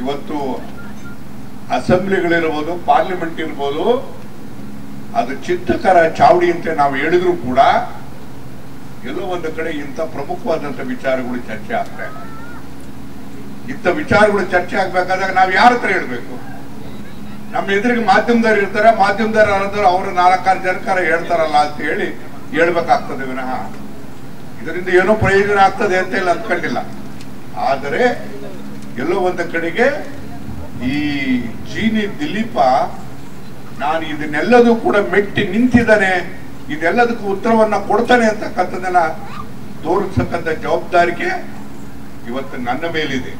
ಇವತ್ತು ಅಸೆಂಬ್ಲಿಗಳಿರ್ಬೋದು, ಪಾರ್ಲಿಮೆಂಟ್ ಇರ್ಬೋದು, ಅದು ಚಿತ್ತಕರ ಚಾವಡಿ ಅಂತ ನಾವು ಹೇಳಿದ್ರು ಕೂಡ ಎಲ್ಲೋ ಒಂದು ಕಡೆ ಇಂಥ ಪ್ರಮುಖವಾದಂಥ ವಿಚಾರಗಳು ಚರ್ಚೆ ಆಗ್ತಾ ಇದೆ. ಇಂಥ ವಿಚಾರಗಳು ಚರ್ಚೆ ಆಗ್ಬೇಕಾದಾಗ ನಾವು ಯಾರ ಹತ್ರ ಹೇಳ್ಬೇಕು? ನಮ್ಮ ಎದುರಿಗೆ ಮಾಧ್ಯಮದವ್ರು ಇರ್ತಾರೆ, ಮಾಧ್ಯಮದವ್ರು ಯಾರಾದ್ರೂ ಅವರು ನಾಲ್ಕಾರು ಜನಕಾರ ಹೇಳ್ತಾರಲ್ಲ ಅಂತ ಹೇಳಿ ಹೇಳ್ಬೇಕಾಗ್ತದೆ ವಿನಃ. ಇದರಿಂದ ಏನೋ ಪ್ರಯೋಜನ ಆಗ್ತದೆ ಅಂತ ಹೇಳಿ ಅಂದ್ಕೊಂಡಿಲ್ಲ. ಆದರೆ ಎಲ್ಲೋ ಕಡೆಗೆ ಈ ಜೀನಿ ದಿಲೀಪ ನಾನು ಇದನ್ನೆಲ್ಲದೂ ಕೂಡ ಮೆಟ್ಟಿ ನಿಂತಿದ್ದಾನೆ, ಇದೆಲ್ಲದಕ್ಕೂ ಉತ್ತರವನ್ನ ಕೊಡ್ತಾನೆ ಅಂತಕ್ಕಂಥದ್ದನ್ನ ತೋರಿಸತಕ್ಕಂಥ ಜವಾಬ್ದಾರಿಕೆ ಇವತ್ತು ನನ್ನ ಮೇಲಿದೆ.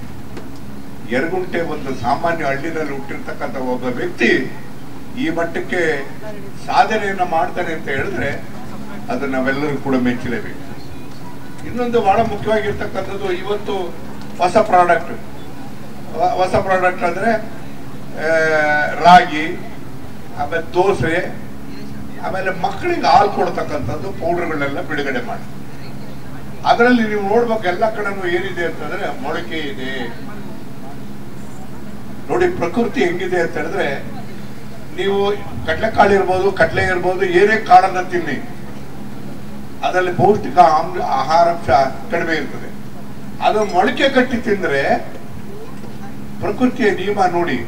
ಎರಗುಂಟೆ ಒಂದು ಸಾಮಾನ್ಯ ಹಳ್ಳಿನಲ್ಲಿ ಹುಟ್ಟಿರ್ತಕ್ಕಂಥ ಒಬ್ಬ ವ್ಯಕ್ತಿ ಈ ಮಟ್ಟಕ್ಕೆ ಸಾಧನೆಯನ್ನ ಮಾಡ್ತಾನೆ ಅಂತ ಹೇಳಿದ್ರೆ ಅದು ನಾವೆಲ್ಲರೂ ಕೂಡ ಮೆಚ್ಚಲೇಬೇಕು. ಇನ್ನೊಂದು ಬಹಳ ಮುಖ್ಯವಾಗಿರ್ತಕ್ಕಂಥದ್ದು ಇವತ್ತು ಹೊಸ ಪ್ರಾಡಕ್ಟ್ ಹೊಸ ಪ್ರಾಡಕ್ಟ್ ಅಂದ್ರೆ ರಾಗಿ, ಆಮೇಲೆ ದೋಸೆ, ಆಮೇಲೆ ಮಕ್ಕಳಿಗೆ ಹಾಲು ಕೊಡ್ತಕ್ಕಂಥದ್ದು ಪೌಡರ್ಗಳನ್ನೆಲ್ಲ ಬಿಡುಗಡೆ ಮಾಡಿ. ಅದರಲ್ಲಿ ನೀವು ನೋಡ್ಬೇಕು ಎಲ್ಲ ಕಡೆನೂ ಏನಿದೆ ಅಂತಂದ್ರೆ ಮೊಳಕೆ ಇದೆ. ನೋಡಿ ಪ್ರಕೃತಿ ಹೆಂಗಿದೆ ಅಂತ ಹೇಳಿದ್ರೆ, ನೀವು ಕಡಲೆಕಾಳು ಇರ್ಬೋದು, ಕಡಲೆ ಇರ್ಬೋದು, ಏನೇ ಕಾಳನ್ನ ತಿನ್ನಿ, ಅದರಲ್ಲಿ ಪೌಷ್ಟಿಕ ಆಮ್ಲ ಆಹಾರಾಂಶ ಕಡಿಮೆ ಇರ್ತದೆ. ಅದು ಮೊಳಕೆ ಕಟ್ಟಿ ತಿಂದ್ರೆ ಪ್ರಕೃತಿಯ ನಿಯಮ ನೋಡಿ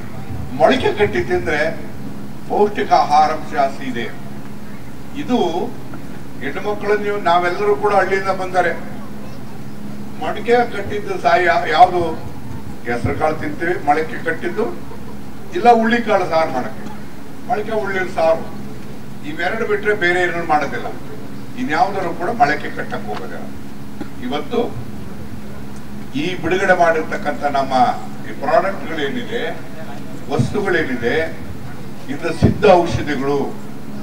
ಮೊಳಕೆ ಕಟ್ಟಿ ತಿಂದ್ರೆ ಪೌಷ್ಟಿಕ ಆಹಾರಾಂಶ ಜಾಸ್ತಿ ಇದೆ. ಇದು ಹೆಣ್ಣು ನೀವು ನಾವೆಲ್ಲರೂ ಕೂಡ ಹಳ್ಳಿಯಿಂದ ಬಂದರೆ ಮೊಳಕೆ ಕಟ್ಟಿದ್ದು ಸಾಯ ಯಾವುದು? ಹೆಸರು ಕಾಳು ತಿಂತೀವಿ, ಮೊಳಕೆ ಕಟ್ಟಿದ್ದು, ಇಲ್ಲ ಕಾಳು ಸಾರು ಮಾಡಕ್ಕೆ. ಮೊಳಕೆ ಹುಳ್ಳಿ ಸಾರು. ಇವೆರಡು ಬಿಟ್ರೆ ಬೇರೆ ಏನೂ ಮಾಡೋದಿಲ್ಲ. ಇನ್ಯಾವುದರೂ ಕೂಡ ಮೊಳಕೆ ಕಟ್ಟಕ್ಕೆ ಹೋಗೋದಿಲ್ಲ. ಇವತ್ತು ಈ ಬಿಡುಗಡೆ ಮಾಡಿರ್ತಕ್ಕಂಥ ನಮ್ಮ ಈ ಪ್ರಾಡಕ್ಟ್ಗಳೇನಿದೆ, ವಸ್ತುಗಳೇನಿದೆ ಇದರ ಸಿದ್ಧ ಔಷಧಿಗಳು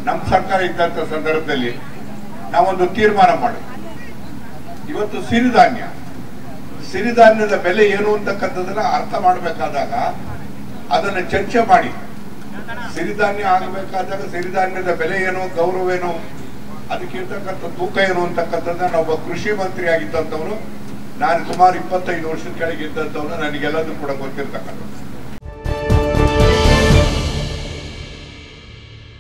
ನಮ್ಮ ಸರ್ಕಾರ ಇದ್ದಂಥ ಸಂದರ್ಭದಲ್ಲಿ ನಾವೊಂದು ತೀರ್ಮಾನ ಮಾಡಿ. ಇವತ್ತು ಸಿರಿಧಾನ್ಯ. ಸಿರಿಧಾನ್ಯದ ಬೆಲೆ ಏನು ಅಂತಕ್ಕಂಥದ್ದನ್ನ ಅರ್ಥ ಮಾಡಬೇಕಾದಾಗ ಅದನ್ನು ಚರ್ಚೆ ಮಾಡಿ. ಸಿರಿಧಾನ್ಯ ಆಗಬೇಕಾದಾಗ ಸಿರಿಧಾನ್ಯದ ಬೆಲೆ ಏನು, ಗೌರವ ಏನು ಅದಕ್ಕಿರ್ತಕ್ಕಂಥ ತೂಕ ಏನು ಅಂತಕ್ಕಂಥದ್ದನ್ನ ಒಬ್ಬ ಕೃಷಿ ಮಂತ್ರಿ ಆಗಿದ್ದಂಥವ್ರು ನಾನು ಸುಮಾರು ಇಪ್ಪತ್ತೈದು ವರ್ಷದ ಕೆಳಗೆ ನನಗೆ ನನಗೆಲ್ಲದೂ ಕೂಡ ಗೊತ್ತಿರ್ತಕ್ಕಂಥದ್ದು.